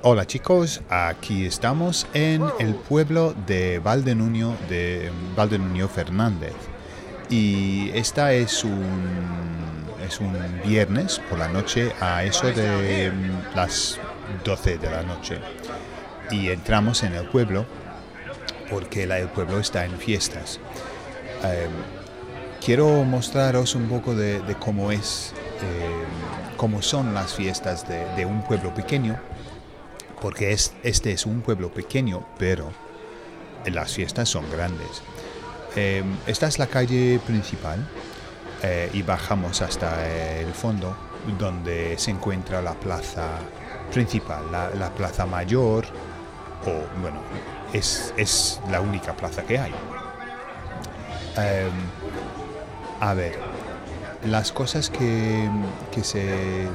Hola chicos, aquí estamos en el pueblo de Valdenuño de Valdenuño Fernández. Y esta es un es un viernes por la noche a eso de mm, las 12 de la noche. Y entramos en el pueblo porque el pueblo está en fiestas. Em, quiero mostraros un poco de, de cómo es, em, cómo son las fiestas de, de un pueblo pequeño, porque es, este es un pueblo pequeño, pero las fiestas son grandes. Em, esta es la calle principal eh, y bajamos hasta el fondo, donde se encuentra la plaza principal, la, la plaza mayor, o bueno, es, es la única plaza que hay. Em, a ver, las cosas que, que se,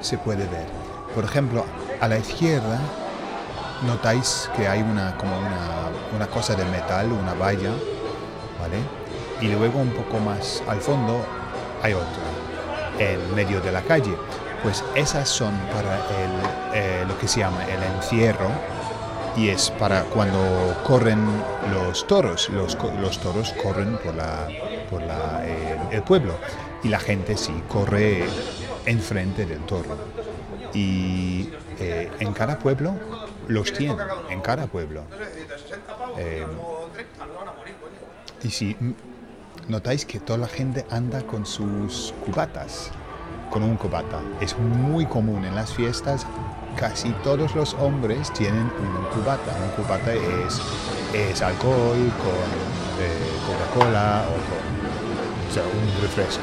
se puede ver. Por ejemplo, a la izquierda notáis que hay una, como una, una cosa de metal, una valla, ¿vale? Y luego un poco más al fondo hay otra, en medio de la calle. Pues esas son para el, eh, lo que se llama el encierro y es para cuando corren los toros. Los, toros corren por, la, por la, eh, el pueblo y la gente sí corre enfrente del toro. Y eh, en cada pueblo los tienen, en cada pueblo. Eh, y si notáis que toda la gente anda con sus cubatas, con un cubata. Es muy común en las fiestas, casi todos los hombres tienen un cubata. Un cubata es, es alcohol con eh, Coca-Cola o con sea, un refresco.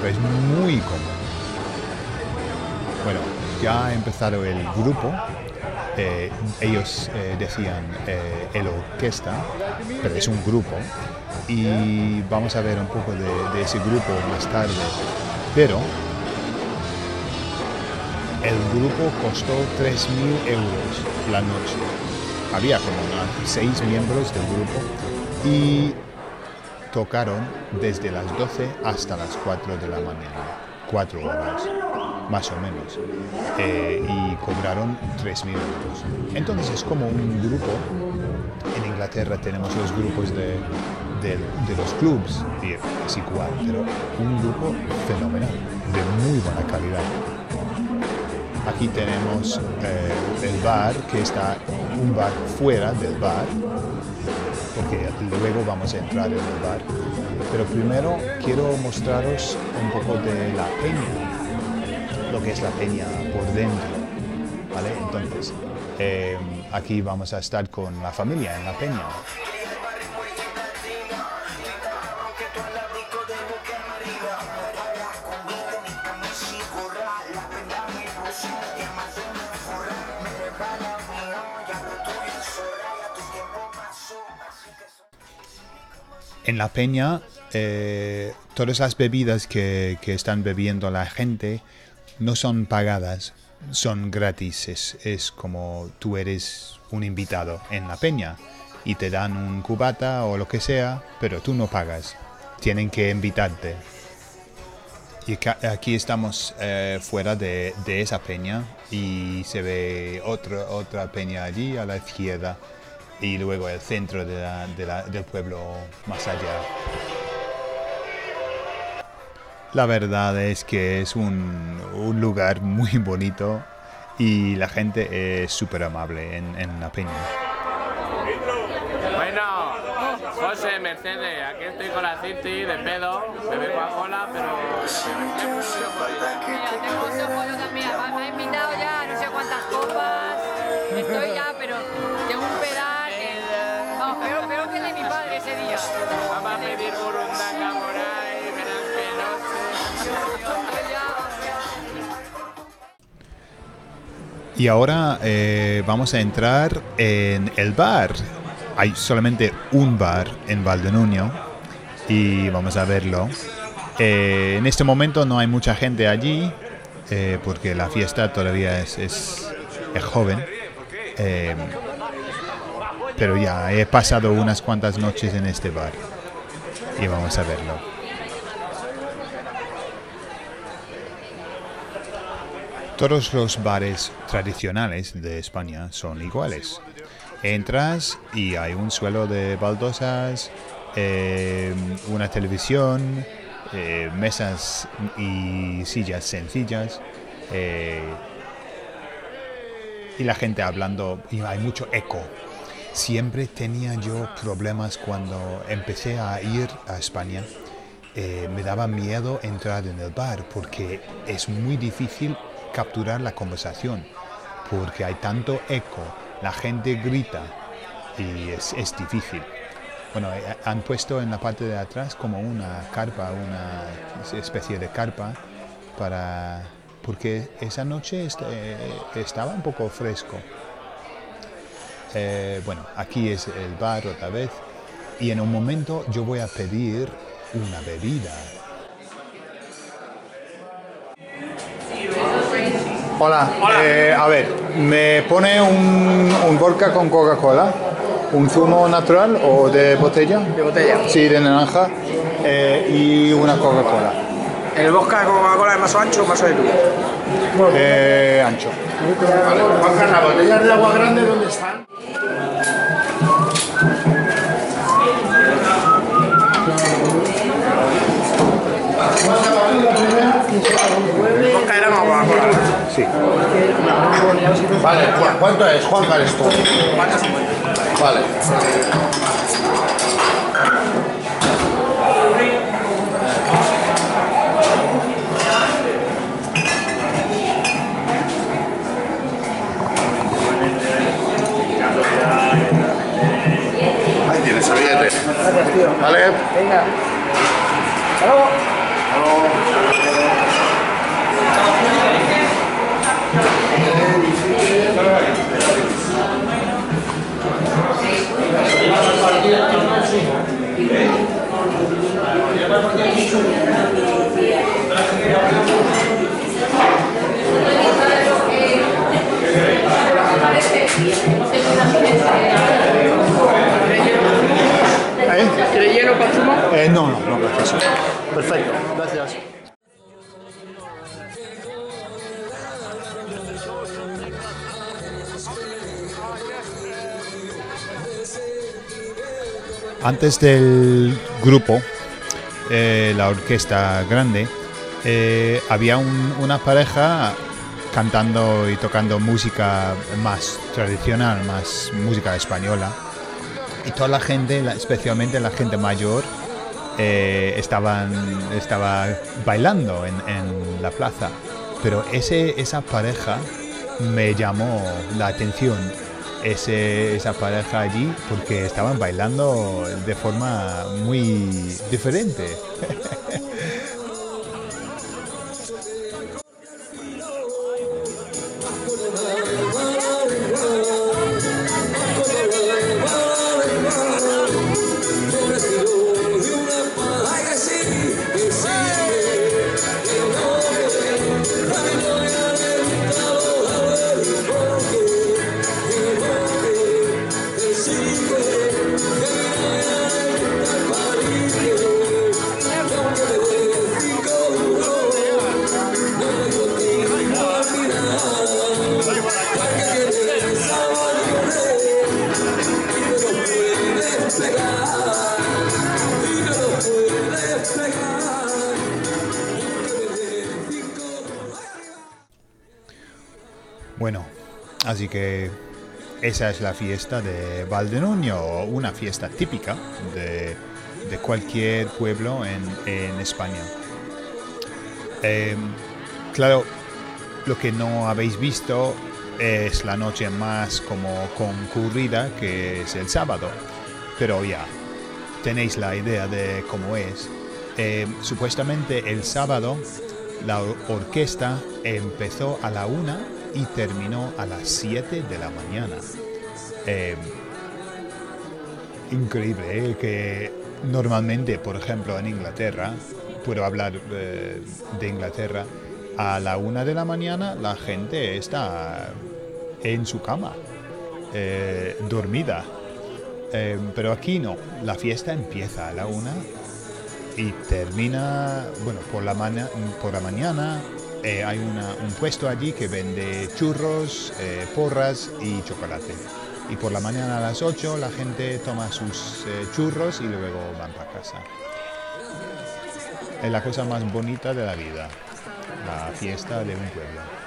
Pero es muy común. Bueno, ya empezado el grupo. eh, ellos eh, decían eh, el orquesta, pero es un grupo. Y vamos a ver un poco de, ese grupo más tarde. Pero el grupo costó 3.000 euros la noche. Había como seis miembros del grupo y tocaron desde las 12 hasta las 4 de la mañana. Cuatro horas, más o menos. Eh, y cobraron 3.000 euros. Entonces es como un grupo. En Inglaterra tenemos los grupos de, de- los clubs, y es igual, pero un grupo fenomenal, de muy buena calidad. Aquí tenemos eh, el bar, que está un bar fuera del bar, porque luego vamos a entrar en el bar. Pero primero quiero mostraros un poco de la peña, lo que es la peña por dentro. ¿vale? Entonces, eh, aquí vamos a estar con la familia en la peña. En la peña, eh, todas las bebidas que, que están bebiendo la gente no son pagadas, son gratis. Es, como tú eres un invitado en la peña y te dan un cubata o lo que sea, pero tú no pagas. Tienen que invitarte. Y aquí estamos eh, fuera de, de esa peña y se ve otra, otra peña allí a la izquierda y luego el centro del pueblo más allá. La verdad es que es un, un lugar muy bonito y la gente es súper amable en, en la peña. Bueno, José, Mercedes, aquí estoy con la Cinti de pedo, bebé Coca-Cola, pero... Mira, tengo un pollo también. Me ha invitado ya no sé cuántas copas. Estoy ya, pero tengo un pedal que. Vamos, peor, peor que el de mi padre ese día. Vamos a pedir burundanga Y ahora eh, vamos a entrar en el bar. Hay solamente un bar en Valdenuño y vamos a verlo. Eh, en este momento no hay mucha gente allí eh, porque la fiesta todavía es, es- es joven. Eh, pero ya he pasado unas cuantas noches en este bar y vamos a verlo. Todos los bares tradicionales de España son iguales. Entras y hay un suelo de baldosas, eh, una televisión, eh, mesas y sillas sencillas eh, y la gente hablando y hay mucho eco. Siempre tenía yo problemas cuando empecé a ir a España. me daba miedo entrar en el bar porque es muy difícil capturar la conversación porque hay tanto eco, la gente grita y es, es difícil. Bueno, eh, han puesto en la parte de atrás como una carpa, una especie de carpa para porque esa noche eh, estaba un poco fresco. Eh, bueno, aquí es el bar otra vez y en un momento yo voy a pedir una bebida. Hola, eh, a ver, ¿me pone un, un vodka con Coca-Cola? ¿Un zumo natural o de botella? De botella. Sí, de naranja. eh, y una Coca-Cola. El vodka con Coca-Cola es más ancho o más de tubo. Eh, ancho. Juan ¿las botellas de agua grande dónde están? El vodka era más Coca-Cola. Sí. Vale, ¿cu- ¿cuánto es? Juan eres tú? ¿Cuánto? Vale. Ahí tienes el billete. Vale. Venga. Hasta luego. ¿Eh? Antes del grupo, eh, la orquesta grande, eh, había un- una pareja cantando y tocando música más tradicional, más música española. Y toda la gente, especialmente la gente mayor, eh, estaban, estaba bailando en, en la plaza. Pero ese, esa pareja me llamó la atención, ese, esa pareja allí, porque estaban bailando de forma muy diferente. Así que esa es la fiesta de Valdenuño, una fiesta típica de, cualquier pueblo en, España. Eh, claro, lo que no habéis visto es la noche más como concurrida que es el sábado, pero ya tenéis la idea de cómo es. Eh, supuestamente el sábado la or- orquesta empezó a la una y terminó a las 7 de la mañana. Eh, increíble ¿eh? que normalmente, por ejemplo, en Inglaterra, puedo hablar eh, de Inglaterra, a la una de la mañana la gente está en su cama, eh, dormida. Eh, pero aquí no, la fiesta empieza a la una y termina, bueno, por la, por la mañana eh, hay una- un puesto allí que vende churros, eh, porras y chocolate. Y por la mañana a las 8 la gente toma sus eh, churros y luego van para casa. Es la cosa más bonita de la vida, la fiesta de un pueblo.